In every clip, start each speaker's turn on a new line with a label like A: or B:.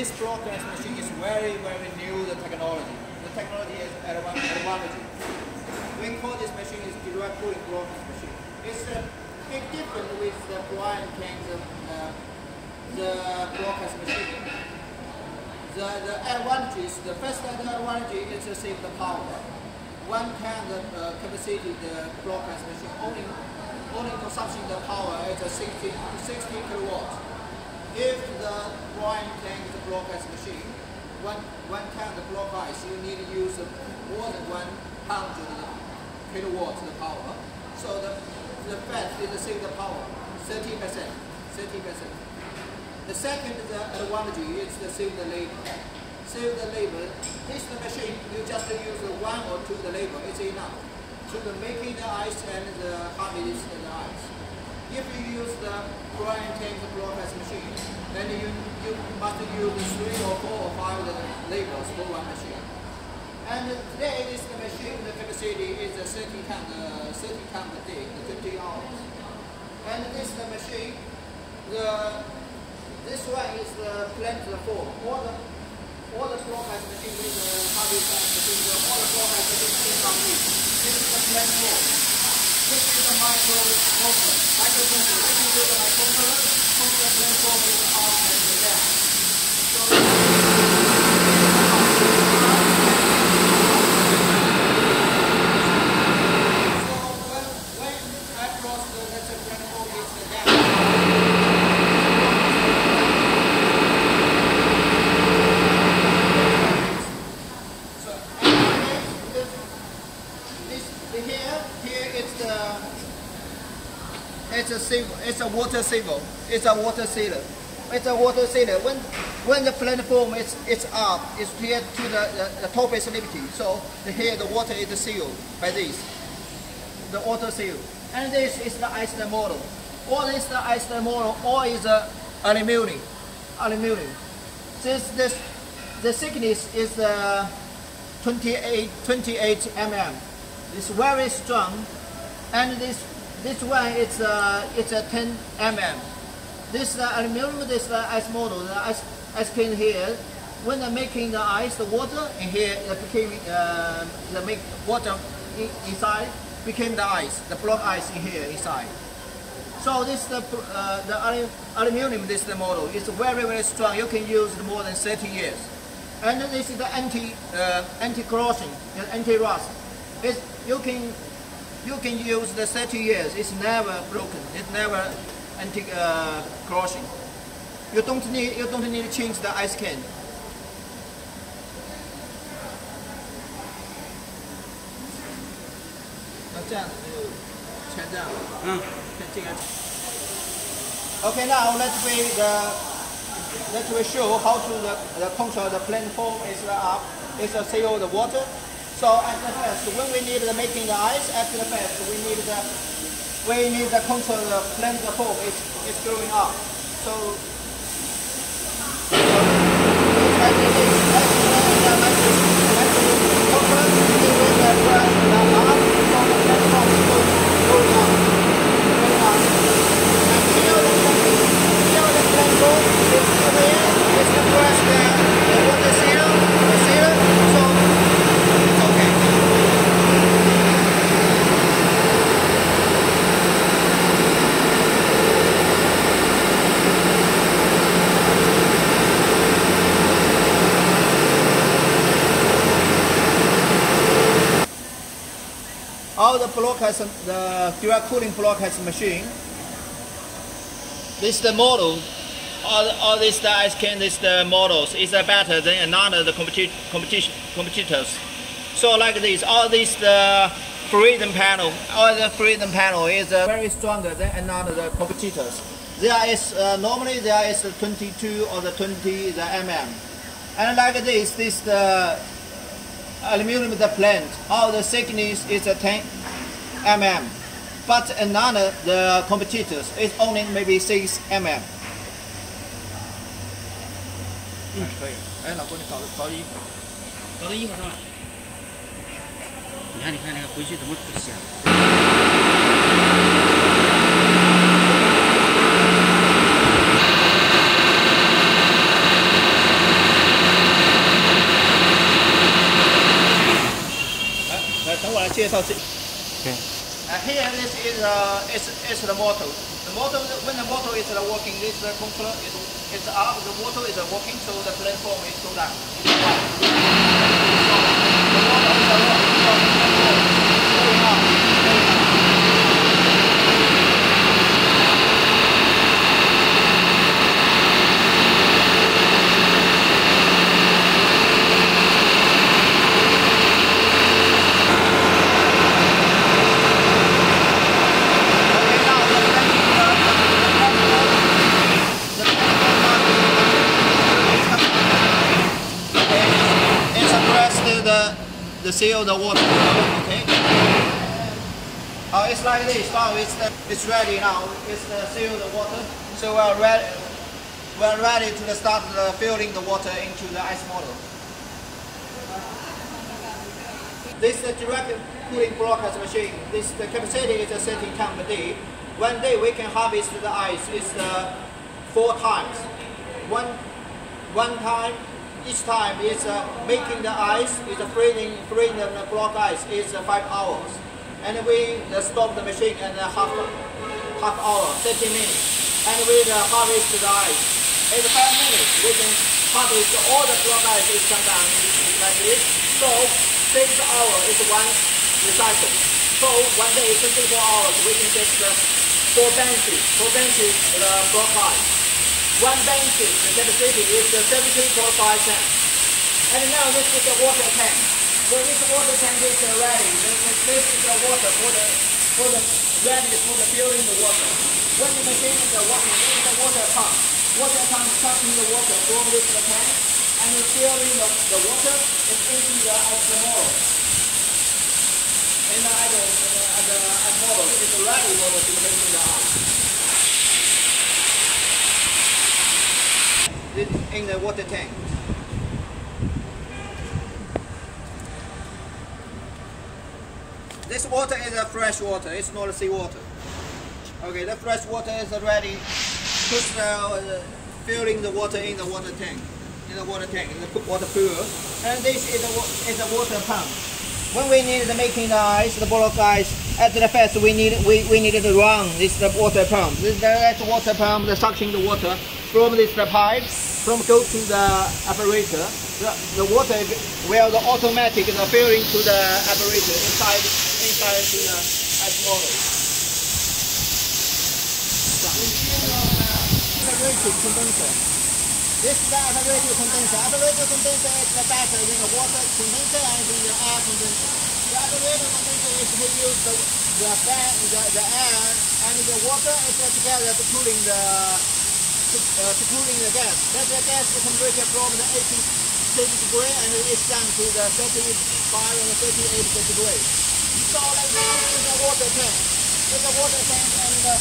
A: This ice machine is very very new the technology. The technology is advanced. We call this machine is direct cooling ice machine. It's a bit different with the Brian King's uh, the ice machine. The, the advantage, the first advantage is to save the power one can the uh, capacity the ice machine only only consumption the power is 60 60 kilowatts. If the brine tank ice machine, one one can the block ice you need to use more than 100 kilowatts the power. So the the fat is save the power 30 percent, 30 percent. The second the advantage is to save the labor save the labor. This the machine, you just use one or two the labor, it's enough. To the making the ice and the harvest the ice. If you use the brine tank ice machine, then you, you must use three or four or five the labors for one machine. And today this machine, the capacity is 30 ton, uh, 30 ton a day, 20 hours. And this the machine, the this one is the plant form. All the all the has machine with the hardware machine, all the has machine came from me. This is the plant floor. This is the micro motor, micro motor. This is the micro motor, the plant floor the and the. So So when, when I cross the let's say plant floor is the left. So and this, this, this here, here it's the it's a sieve, it's a water sieve, it's a water sealer. It's a water sealer. When when the platform is it's up, it's here to the, the, the top is lifted. So here the water is sealed by this. The water seal. And this is the ice model. All is the ice model, all is uh, aluminum. Aluminum. This this the thickness is uh, 28, 28 mm. It's very strong, and this this one is uh, it's a 10 mm. This uh, aluminum, this uh, ice model, the ice, ice cream here. When making the ice, the water in here, became uh, the make water in, inside became the ice, the block ice in here inside. So this the uh, the alu- aluminum. This the model. It's very very strong. You can use it more than 30 years. And this is the anti uh, anti corrosion anti rust. It's, you can you can use the 30 years. It's never broken. It's never anti uh, corrosion. You don't need you don't need to change the ice can. Okay, now let's we the let's we show how to the, the control the platform is up. It's a seal the water. So at the first, when we need the making the ice, at the first we need the we need the control the plant the platform is is going up. So. As it is, as the micro- micro- control, we will the press the up, so the platform is going, going up. Going up. And here the here the platform is still here. It's the press the, the water seal, the seal. So it's okay. The block has the direct cooling block has machine. This is the model. All, all this the ice can this the models is better than another the competi- competition competitors. So like this, all this the freedom panel, all the freedom panel is uh, very stronger than another the competitors. There is uh, normally there is the 22 or the 20 the mm, and like this, this the aluminum the plant, all the thickness is a 10 mm. But another the competitors is only maybe 6 mm. 嗯，可以。哎，老公，你搞的搞的衣服。
B: 搞到衣服上了。你看，你看那个回去怎么不
A: Because it,
B: Okay.
A: uh, here this is uh, is, is the motor. The motor when the motor is uh, working, this uh, controller is is up. The motor is uh, working, so the platform is go down. So, the motor is uh, working, so the platform is going up, going up. Okay, now the platform, uh, the platform, the platform Okay, it's pressed the the seal oh, the water. Okay. Oh, it's like this. Now it's the, it's ready now. It's the seal the water. So we're ready. We're ready to start the filling the water into the ice model. This is the direct cooling block broadcast machine. This the capacity is a 30 ton per day. One day we can harvest the ice is the uh, four times. One one time each time is uh, making the ice is uh, freezing freezing the block ice is uh, five hours. And we uh, stop the machine and uh, half half hour, 30 minutes. And we uh, harvest the ice. In five minutes we can harvest all the block ice is come down like this. So six hours is one recycle. So one day 24 hours we can get uh, four benches, four benches the block ice. One bench, the capacity is uh, 17.5 cents. And now this is the water tank. So this water tank is ready. This, this- is the water for the for the ready for the filling the water. When the machine is working, this is the water pump. Water pump sucking the water from this tank and filling the, the water is into the model. In the idle, uh, the ice model, it's ready for the filling the ice. In the water tank. This water is a fresh water, it's not sea water. Okay, the fresh water is already Push the, uh, filling the water in the water tank, in the water tank, in the water pool. And this is a, is a water pump. When we need the making the ice, the block ice, at the first we need we, we needed to run this the water pump. This is the water pump, the suction the water from this the pipe, from go to the apparator. The, the water will the automatic the filling to the apparator inside inside to the condenser. This is the evaporator condenser. Evaporator condenser is the better than the water condenser and the air condenser. The evaporator condenser is we use the the, fan, the, the air and the water is together to cooling the to, uh, to cooling the gas. That the gas is converted from the 80 degree and it's down to the 35 and 38 degree. So like now is the water tank. This the water tank and uh,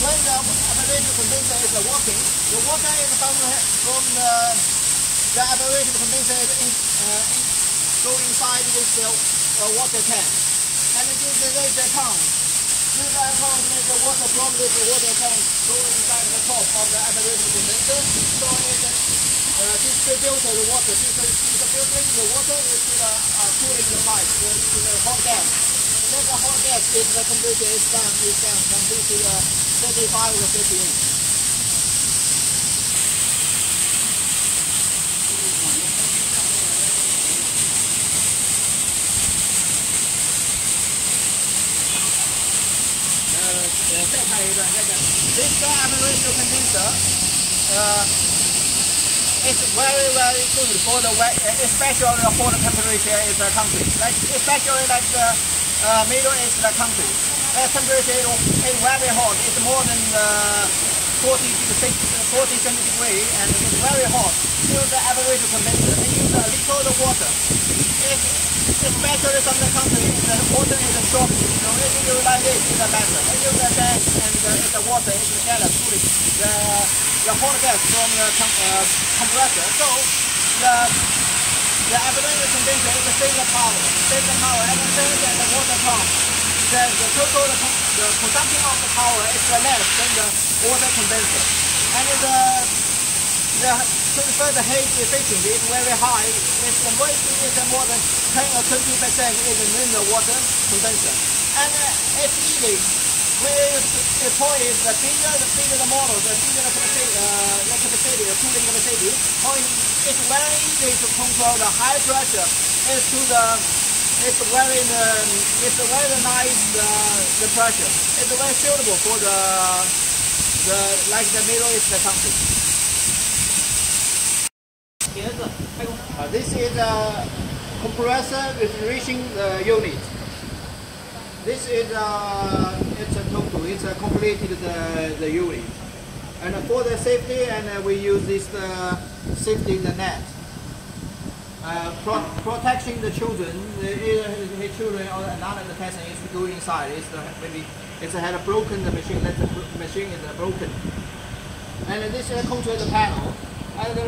A: when the evaporative condenser is working, the water is from from the, the evaporative condenser is in, uh, in, go inside this uh, water tank. And it the laser This uh, pump is the water from this water tank go inside the top of the evaporative condenser. So it uh, distributes the water, distributing the water into the uh, cooling the pipe, to to the hot gas. Then the hot gas is the temperature is down, is down from this to uh, 35 or 38. Uh, this guy I'm uh, very, very good for the, uh, especially for the temperature in the country. Like, especially like the uh, Middle East country. The temperature is very hot. It's more than uh, 40 degrees, 40 degrees, and it's very hot. Use the average condenser. They use a little water. It's, especially some the country, the water is short. The hot gas from the com, uh, compressor. So the the evaporative condenser is the same power, same power, and the as the water pump. The, the total the, the production of the power is less than the water condenser. And the the transfer the heat efficiency is very high. It's the moisture is more than 10 or 20 percent in the water condenser, and uh, it's easy with the points, the bigger the the model, the bigger the uh, the capacity, the. Point it's very easy to control the high pressure. It's to the it's very um, it's very nice uh, the pressure. It's very suitable for the the like the Middle East country. Uh, this is a compressor refrigeration uh, unit. This is a a. It's a completed the, the unit. And for the safety, and uh, we use this uh, safety the net. Uh, pro- protecting the children, the, uh, the children or another person is to go inside. It's the, maybe it's had a broken the machine. That the machine is uh, broken. And this is control panel. And the,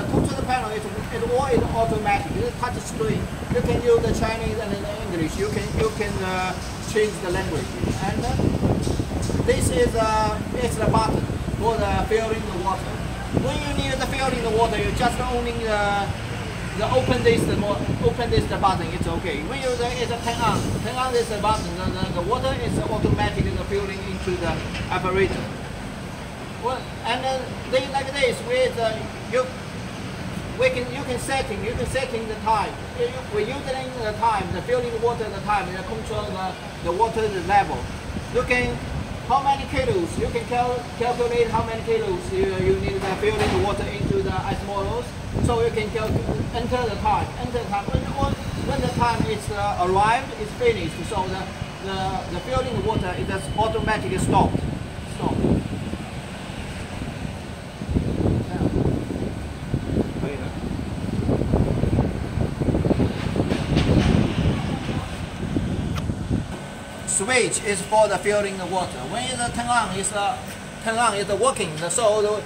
A: the control panel is, is all is automatic. It's touch screen. You can use the Chinese and the English. You can you can uh, change the language. And uh, this is uh, it's the button for the filling the water. When you need the filling the water, you just only the the open this the open this the button. It's okay. When you the, it's a turn on. Turn on this the button. The, the, the water is automatically filling into the apparatus. Well, and then they like this with uh, you. We can you can setting you can setting the time. You- We're using the time, the filling water the time, you control the, the water the level. Can how many kilos you can cal- calculate how many kilos you, you need to filling the water into the ice models. So you can enter the time, enter the time. When, when- the time is uh, arrived, it's finished. So the the, the filling water is automatically stopped. Stop. Switch is for the filling the water. When it's turn on, is uh, turn on is working. So the,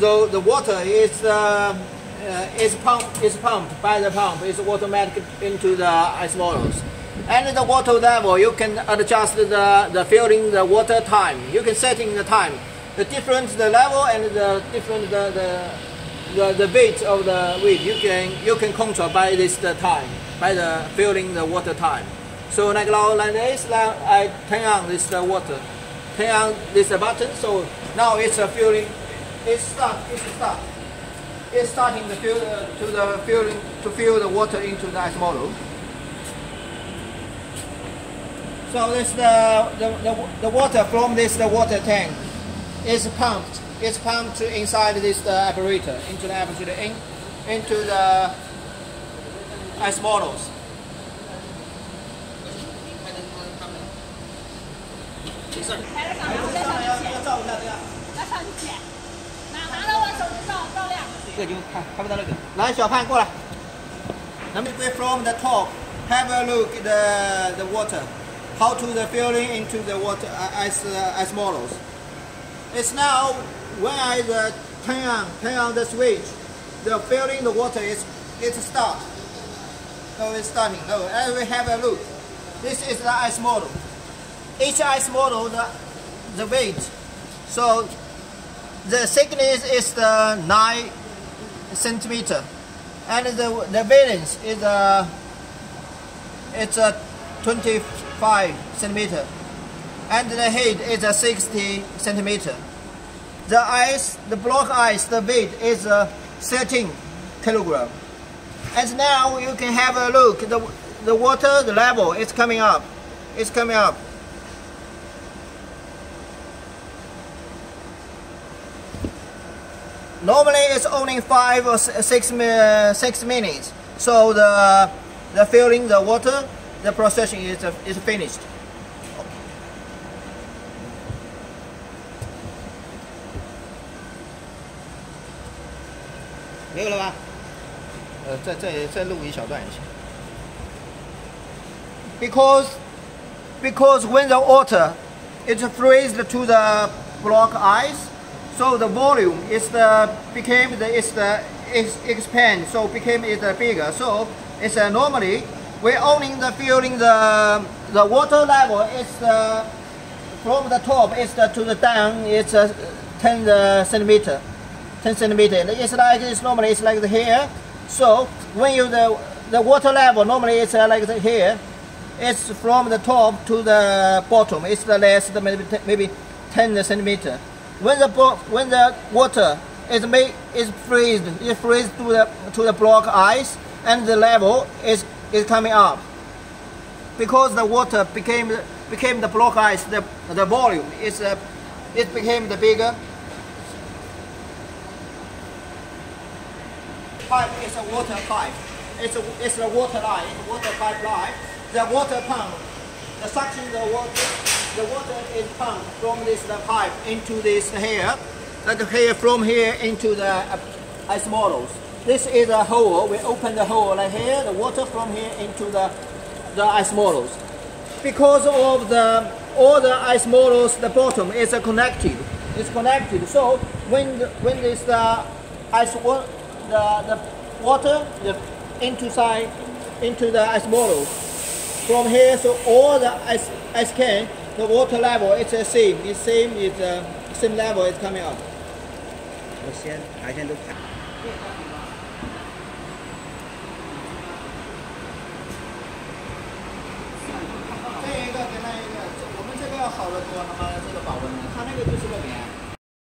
A: the, the water is uh, uh, is pumped is pumped by the pump. It's automatic into the ice models. And the water level, you can adjust the, the filling the water time. You can setting the time. The different the level and the different the, the the, the weight of the weight you can you can control by this the time by the filling the water time. So like like this I turn on this the water, turn on this uh, button. So now it's a filling. It's start. It's start. It's starting to fill uh, to the filling to fill the water into the ice model. So this the, the, the, the water from this the water tank is pumped. It's pumped to inside this the apparatus into the apparatus in, into the ice models.
B: 没事儿。
C: 抬着上来，我再上去捡，
A: 要照一下这样。
C: 再上去捡，拿拿着我手机照照亮。
B: 这个就看看不到那个。
A: 来，小胖过来。Let me go from the top. Have a look at the the water. How to the filling into the water uh, as uh, as models. It's now when I uh, turn on turn on the switch, the filling the water is it's start. No, it's starting. No, and we have a look. This is the ice model. Each ice model the the weight. So the thickness is the nine centimeter, and the the valence is a it's a 25 centimeter, and the height is a 60 centimeter. The ice, the block ice, the weight is a 13 kilogram. And now you can have a look. The the water, the level is coming up. It's coming up. Normally it's only five or s- six mi- six minutes. So the the filling the water, the processing is uh, is finished. 没有了吧？呃，再再再录一小段也行。Because because when the water is freezed to the block ice, so the volume is the became the is the is expand, so became uh, bigger. So it's uh, normally we're only the filling the the water level is from the top is the to the down it's uh, 10 uh, centimeter. 10 centimeter. It's like it's normally it's like here. So when you the the water level normally it's uh, like the here. It's from the top to the bottom. It's the less maybe maybe 10 centimeter. When the when the water is made is freeze, it freeze to the to the block ice, and the level is is coming up because the water became became the block ice. The the volume is uh, it became the bigger. Pipe is a water pipe. It's a it's a water line. Water pipe line. The water pump, the suction the water, the water is pumped from this the pipe into this here, and here from here into the uh, ice models. This is a hole. We open the hole like here. The water from here into the the ice models. Because of the all the ice models, the bottom is uh, connected. It's connected. So when the, when this the ice wa- the the water the into side into the ice models from here. So all the ice ice can the water level it's the same. It's same. It's uh, same level. It's coming up.
B: 我先白天都看。
A: 这一个跟那一个，我们这个要好得多，他妈